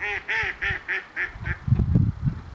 Mm-hmm.